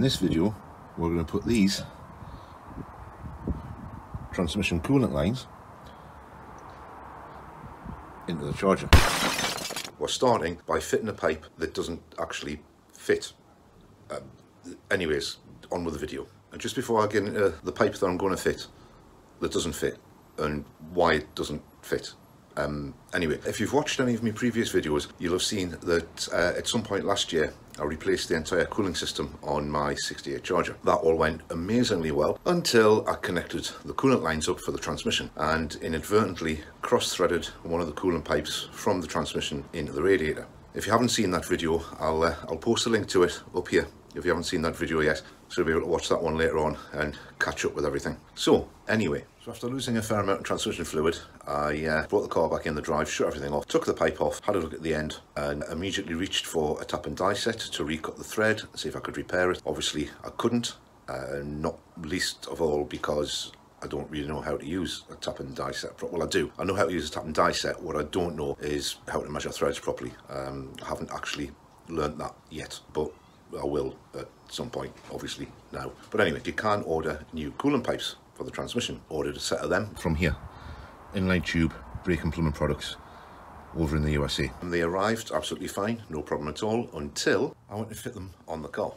In this video, we're going to put these transmission coolant lines into the charger. We're starting by fitting a pipe that doesn't actually fit. Um, anyways, on with the video. And just before I get into the pipe that I'm going to fit, that doesn't fit, and why it doesn't fit. Um, anyway, if you've watched any of my previous videos, you'll have seen that uh, at some point last year, I replaced the entire cooling system on my 68 charger. That all went amazingly well until I connected the coolant lines up for the transmission and inadvertently cross-threaded one of the coolant pipes from the transmission into the radiator. If you haven't seen that video, I'll, uh, I'll post a link to it up here if you haven't seen that video yet. So you'll be able to watch that one later on and catch up with everything. So anyway, so after losing a fair amount of transmission fluid, I uh, brought the car back in the drive, shut everything off, took the pipe off, had a look at the end and immediately reached for a tap and die set to recut the thread, see if I could repair it. Obviously I couldn't, uh, not least of all because I don't really know how to use a tap and die set. Well, I do. I know how to use a tap and die set. What I don't know is how to measure threads properly. Um, I haven't actually learned that yet, but I will at some point, obviously now. But anyway, you can order new coolant pipes for the transmission. Ordered a set of them from here. Inline tube, brake and plumbing products over in the USA. And they arrived absolutely fine, no problem at all, until I went to fit them on the car.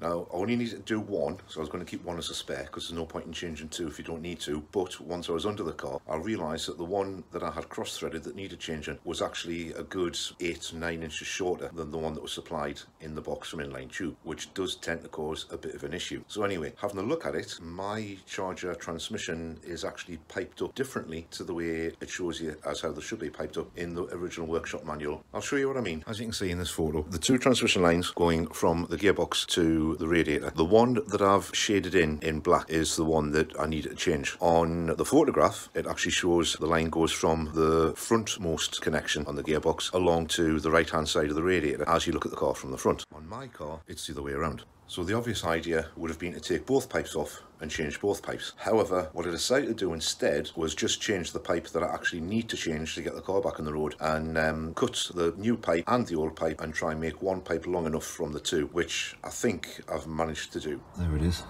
Now, I only needed to do one, so I was going to keep one as a spare because there's no point in changing two if you don't need to. But once I was under the car, I realised that the one that I had cross-threaded that needed changing was actually a good 8 to 9 inches shorter than the one that was supplied in the box from Inline Tube, which does tend to cause a bit of an issue. So anyway, having a look at it, my charger transmission is actually piped up differently to the way it shows you as how they should be piped up in the original workshop manual. I'll show you what I mean. As you can see in this photo, the two transmission lines going from the gearbox to the radiator. The one that I've shaded in in black is the one that I need to change. On the photograph, it actually shows the line goes from the frontmost connection on the gearbox along to the right hand side of the radiator as you look at the car from the front. On my car, it's the other way around. So the obvious idea would have been to take both pipes off and change both pipes. However, what I decided to do instead was just change the pipe that I actually need to change to get the car back on the road and um, cut the new pipe and the old pipe and try and make one pipe long enough from the two, which I think I've managed to do. There it is.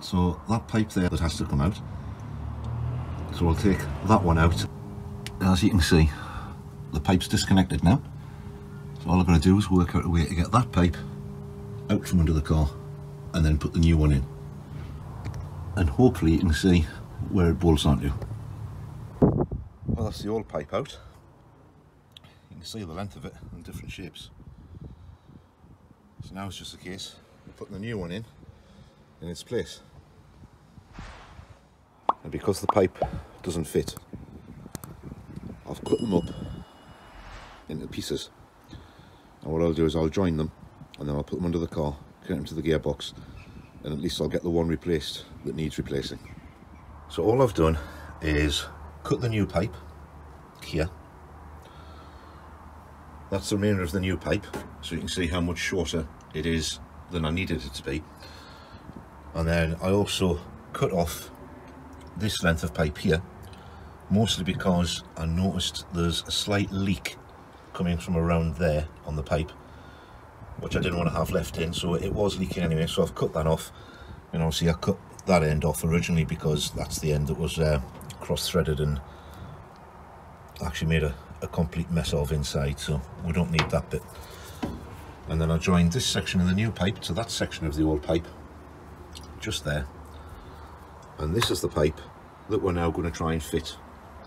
So that pipe there that has to come out. So we'll take that one out. As you can see, the pipe's disconnected now. So all I've got to do is work out a way to get that pipe out from under the car and then put the new one in. And hopefully you can see where it bolts onto well that's the old pipe out. You can see the length of it and different shapes. So now it's just a case of putting the new one in in its place. And because the pipe doesn't fit I've cut them up into pieces. And what I'll do is I'll join them and then I'll put them under the car, connect them to the gearbox, and at least I'll get the one replaced that needs replacing. So all I've done is cut the new pipe here. That's the remainder of the new pipe, so you can see how much shorter it is than I needed it to be. And then I also cut off this length of pipe here, mostly because I noticed there's a slight leak coming from around there on the pipe which I didn't want to have left in so it was leaking anyway so I've cut that off. And obviously I cut that end off originally because that's the end that was uh, cross-threaded and actually made a, a complete mess of inside so we don't need that bit. And then I joined this section of the new pipe to that section of the old pipe just there. And this is the pipe that we're now going to try and fit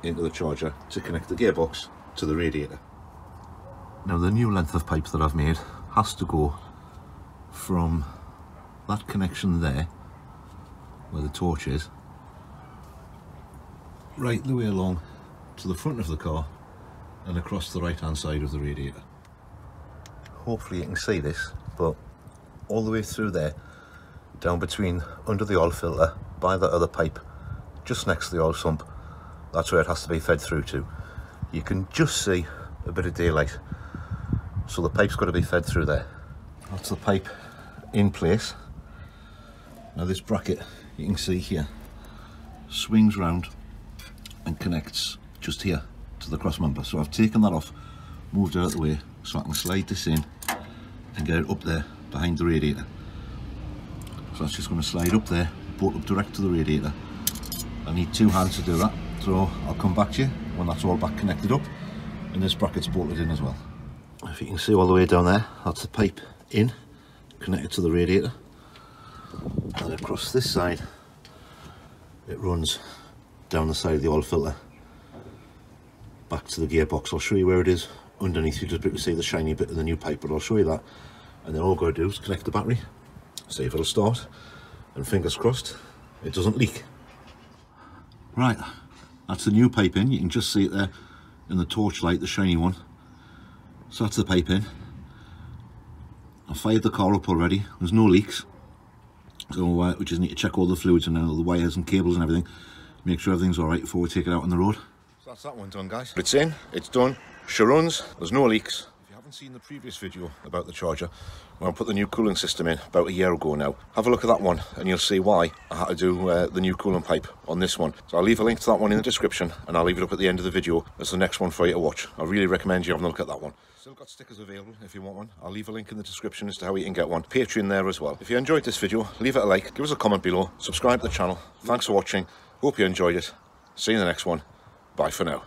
into the charger to connect the gearbox to the radiator. Now the new length of pipe that I've made has to go from that connection there where the torch is right the way along to the front of the car and across the right hand side of the radiator. Hopefully you can see this but all the way through there down between under the oil filter by that other pipe just next to the oil sump that's where it has to be fed through to. You can just see a bit of daylight so the pipe's got to be fed through there. That's the pipe in place. Now this bracket you can see here swings round and connects just here to the cross member. So I've taken that off, moved it out of the way so I can slide this in and get it up there behind the radiator. So that's just going to slide up there, bolt up direct to the radiator. I need two hands to do that, so I'll come back to you when that's all back connected up and this bracket's bolted in as well. If you can see all the way down there, that's the pipe in, connected to the radiator. And across this side, it runs down the side of the oil filter back to the gearbox. I'll show you where it is underneath. You just be see the shiny bit of the new pipe, but I'll show you that. And then all I've got to do is connect the battery, see if it'll start, and fingers crossed, it doesn't leak. Right, that's the new pipe in. You can just see it there in the torchlight, the shiny one. So that's the pipe in. I fired the car up already. There's no leaks. So uh, we just need to check all the fluids and all the wires and cables and everything. Make sure everything's all right before we take it out on the road. So that's that one done, guys. It's in, it's done. She runs, there's no leaks. If you haven't seen the previous video about the charger, where I put the new cooling system in about a year ago now, have a look at that one and you'll see why I had to do uh, the new cooling pipe on this one. So I'll leave a link to that one in the description and I'll leave it up at the end of the video as the next one for you to watch. I really recommend you having a look at that one. Still got stickers available if you want one. I'll leave a link in the description as to how you can get one. Patreon there as well. If you enjoyed this video, leave it a like, give us a comment below, subscribe to the channel. Thanks for watching. Hope you enjoyed it. See you in the next one. Bye for now.